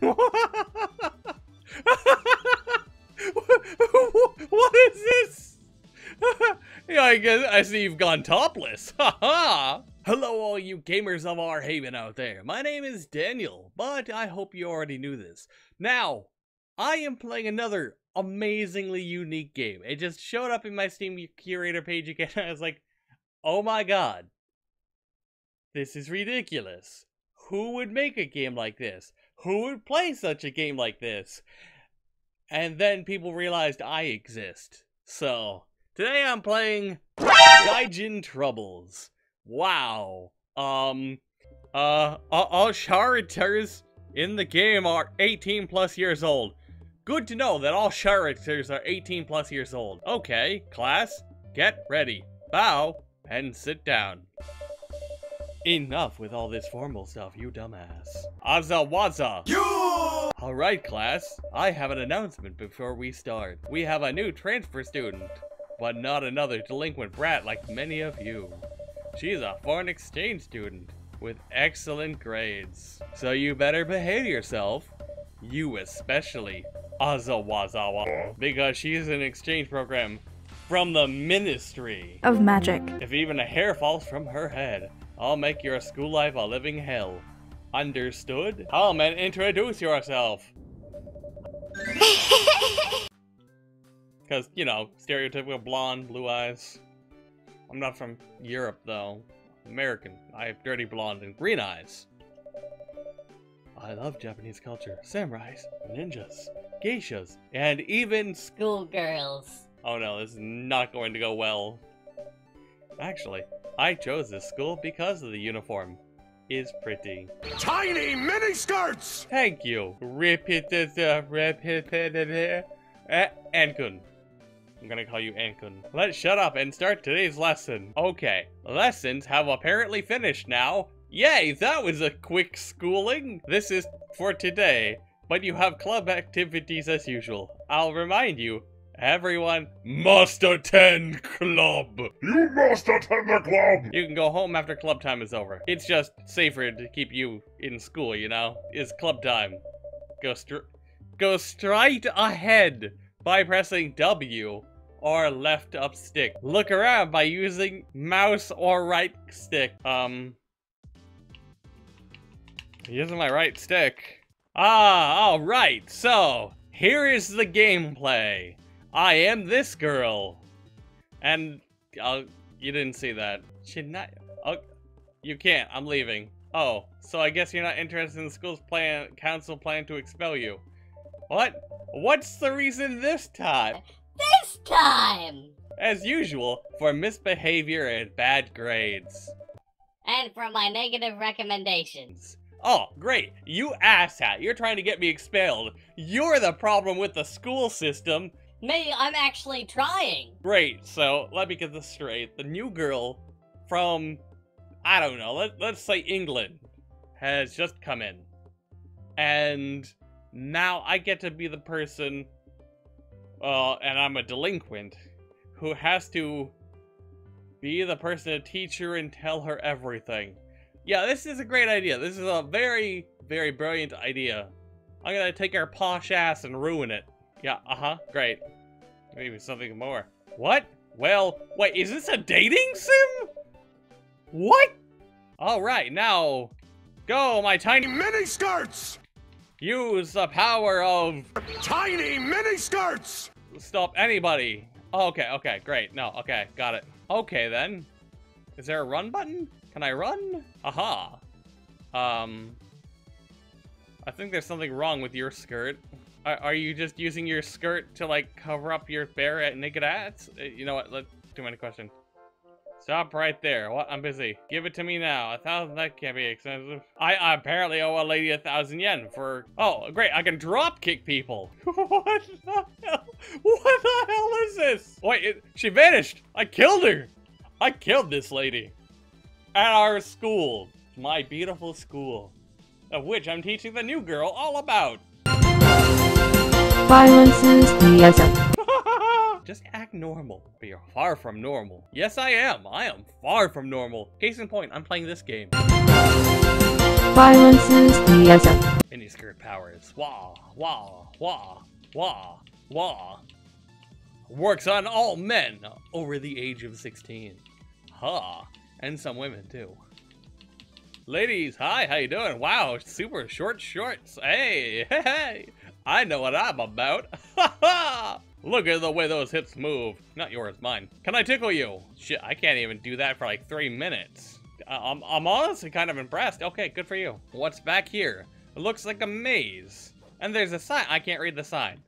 what is this? yeah, I guess I see you've gone topless. Ha ha! Hello, all you gamers of our haven out there. My name is Daniel, but I hope you already knew this. Now, I am playing another amazingly unique game. It just showed up in my Steam curator page again. I was like, oh my god. This is ridiculous. Who would make a game like this? Who would play such a game like this? And then people realized I exist. So, today I'm playing Gaijin Troubles. Wow. Um, uh, all characters in the game are 18 plus years old. Good to know that all characters are 18 plus years old. Okay, class, get ready. Bow and sit down. Enough with all this formal stuff, you dumbass. Azawaza! You! Alright, class. I have an announcement before we start. We have a new transfer student, but not another delinquent brat like many of you. She's a foreign exchange student with excellent grades. So you better behave yourself. You especially, Azawazawa. Because she's an exchange program from the Ministry of Magic. If even a hair falls from her head, I'll make your school life a living hell. Understood? Helmet, introduce yourself. Because, you know, stereotypical blonde, blue eyes. I'm not from Europe, though. American. I have dirty blonde and green eyes. I love Japanese culture. Samurais, ninjas, geishas, and even schoolgirls. Oh no, this is not going to go well. Actually, I chose this school because of the uniform. Is pretty. Tiny mini skirts! Thank you. Repetitive, repetitive. Uh, Ankun. I'm gonna call you Ankun. Let's shut up and start today's lesson. Okay, lessons have apparently finished now. Yay, that was a quick schooling. This is for today, but you have club activities as usual. I'll remind you, Everyone must attend club. You must attend the club. You can go home after club time is over. It's just safer to keep you in school, you know? It's club time. Go str go straight ahead by pressing W or left up stick. Look around by using mouse or right stick. Um, using my right stick. Ah, all right. So here is the gameplay. I am this girl. And, uh, you didn't see that. Should not, oh, you can't, I'm leaving. Oh, so I guess you're not interested in the school's plan, council plan to expel you. What? What's the reason this time? This time! As usual, for misbehavior and bad grades. And for my negative recommendations. Oh, great. You asshat. You're trying to get me expelled. You're the problem with the school system. Me, I'm actually trying. Great, so let me get this straight. The new girl from, I don't know, let, let's say England, has just come in. And now I get to be the person, uh, and I'm a delinquent, who has to be the person to teach her and tell her everything. Yeah, this is a great idea. This is a very, very brilliant idea. I'm gonna take our posh ass and ruin it. Yeah, uh-huh, great. Maybe something more. What? Well, wait, is this a dating sim? What? Alright, now, go, my tiny mini skirts! Use the power of tiny mini skirts! Stop anybody. Oh, okay, okay, great. No, okay, got it. Okay, then. Is there a run button? Can I run? Aha. Um, I think there's something wrong with your skirt. Are, are you just using your skirt to like cover up your bare naked ass? Uh, you know what? Let too many questions. Stop right there. What? I'm busy. Give it to me now. A thousand, that can't be expensive. I, I apparently owe a lady a thousand yen for... Oh, great. I can drop kick people. what the hell? What the hell is this? Wait, it, she vanished. I killed her. I killed this lady. At our school. My beautiful school. Of which I'm teaching the new girl all about. Violence is the answer. Just act normal. But you're far from normal. Yes, I am. I am far from normal. Case in point, I'm playing this game. Violence is the essence. Miniskirt powers. Wah, wah, wah, wah, wah. Works on all men over the age of 16. Ha. And some women, too. Ladies, hi, how you doing? Wow, super short shorts. Hey, hey. I know what I'm about. Look at the way those hips move. Not yours, mine. Can I tickle you? Shit, I can't even do that for like three minutes. I'm, I'm honestly kind of impressed. Okay, good for you. What's back here? It looks like a maze. And there's a sign. I can't read the sign.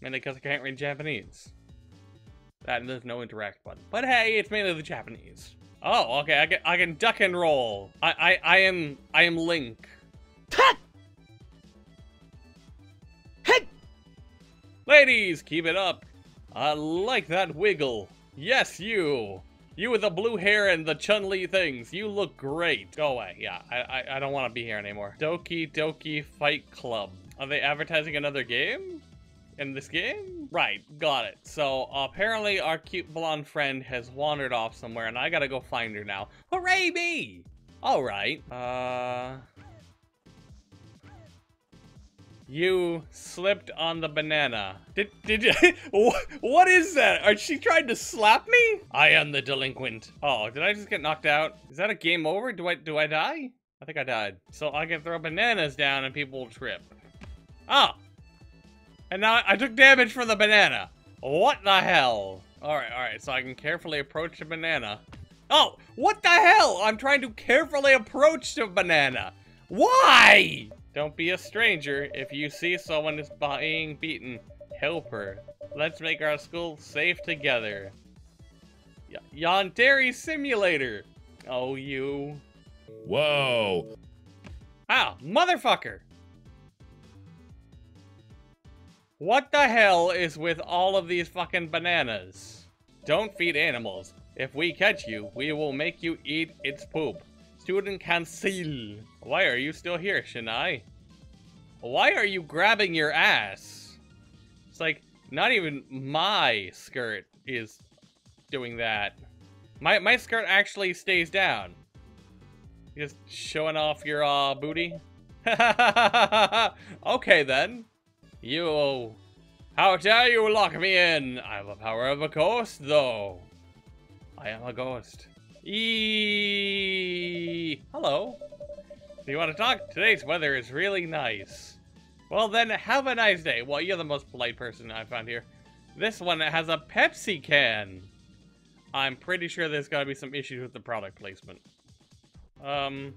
Mainly because I can't read Japanese. That and there's no interact button. But hey, it's mainly the Japanese. Oh, okay, I can I can duck and roll. I I, I am I am Link. Hey, Ladies, keep it up. I like that wiggle. Yes, you. You with the blue hair and the Chun-Li things. You look great. Go away. Yeah, I, I, I don't want to be here anymore. Doki Doki Fight Club. Are they advertising another game? In this game? Right, got it. So, apparently our cute blonde friend has wandered off somewhere and I gotta go find her now. Hooray me! Alright. Uh... You slipped on the banana. Did did you? what is that? Are she trying to slap me? I am the delinquent. Oh, did I just get knocked out? Is that a game over? Do I do I die? I think I died. So I can throw bananas down and people will trip. Ah. And now I took damage from the banana. What the hell? All right, all right. So I can carefully approach the banana. Oh, what the hell? I'm trying to carefully approach the banana. Why? Don't be a stranger. If you see someone is being beaten, help her. Let's make our school safe together. Y Yandere Simulator. Oh, you. Whoa. Ah, motherfucker. What the hell is with all of these fucking bananas? Don't feed animals. If we catch you, we will make you eat its poop. Student Cancel. Why are you still here, Shinai? Why are you grabbing your ass? It's like, not even my skirt is doing that. My, my skirt actually stays down. You just showing off your uh, booty? okay then. You... How dare you lock me in? I have the power of a ghost, though. I am a ghost. Eee. Hello. Do you want to talk? Today's weather is really nice. Well then, have a nice day. Well, you're the most polite person I found here. This one has a Pepsi can. I'm pretty sure there's gotta be some issues with the product placement. Um,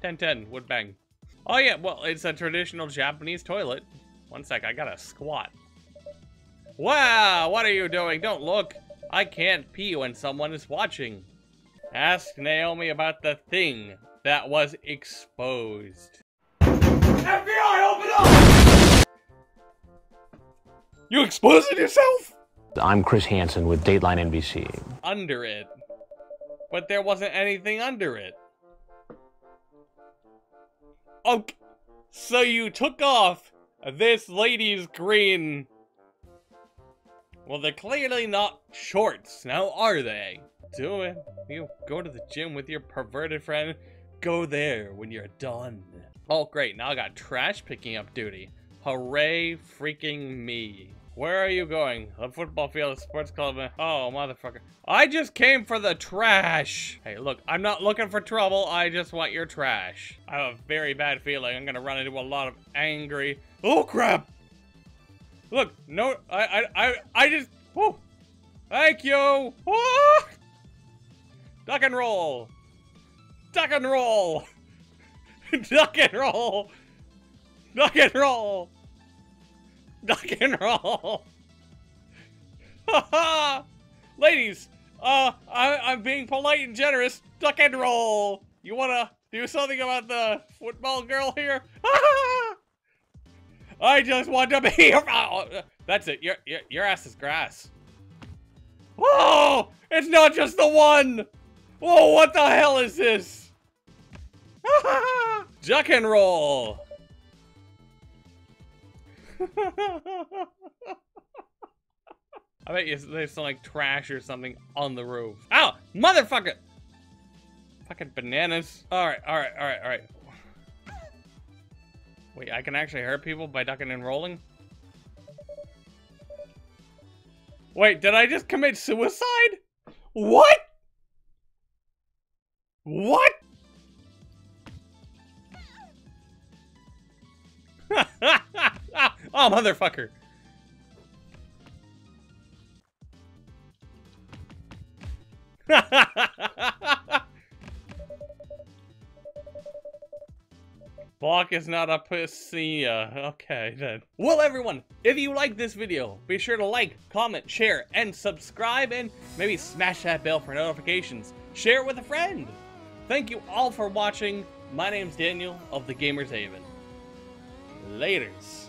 1010, would bang. Oh yeah, well, it's a traditional Japanese toilet. One sec, I gotta squat. Wow, what are you doing? Don't look. I can't pee when someone is watching. Ask Naomi about the thing that was exposed. FBI, open up! You exposing yourself? I'm Chris Hansen with Dateline NBC. Under it. But there wasn't anything under it. Okay. So you took off this lady's green... Well, they're clearly not shorts, now are they? Do it. You go to the gym with your perverted friend. Go there when you're done. Oh, great. Now I got trash picking up duty. Hooray freaking me. Where are you going? A football field, sports club. Oh, motherfucker. I just came for the trash. Hey, look, I'm not looking for trouble. I just want your trash. I have a very bad feeling I'm gonna run into a lot of angry... Oh, crap! Look, no, I, I, I, I just... Whoa! Thank you! Ah! Duck and roll! Duck and roll! Duck and roll! Duck and roll! Duck and roll! Ladies, uh, I, I'm being polite and generous. Duck and roll! You wanna do something about the football girl here? I just want to be. That's it. Your, your, your ass is grass. Whoa! It's not just the one! Whoa, what the hell is this? Duck and roll! I bet you there's some like trash or something on the roof. Ow! Motherfucker! Fucking bananas. Alright, alright, alright, alright. Wait, I can actually hurt people by ducking and rolling? Wait, did I just commit suicide? What? What? oh, motherfucker. Block is not a pussy. Uh, okay, then. Well, everyone, if you like this video, be sure to like, comment, share, and subscribe, and maybe smash that bell for notifications. Share it with a friend. Thank you all for watching. My name's Daniel of the Gamers Haven. Laters.